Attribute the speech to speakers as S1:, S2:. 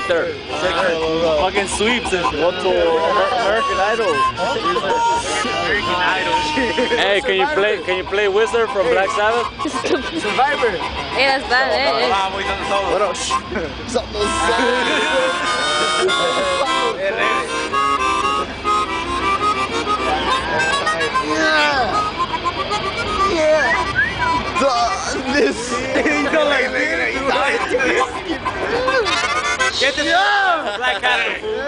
S1: right there.
S2: Fucking sweeps and
S1: Go to American Idol.
S2: American Idol.
S1: Hey, can you play? Can you play Wizard from Black Sabbath?
S2: Survivor.
S3: Hey, that's bad, eh?
S2: Voy.
S4: What else? Something Yeah. Yeah. The, this.
S2: Get the Black Adam.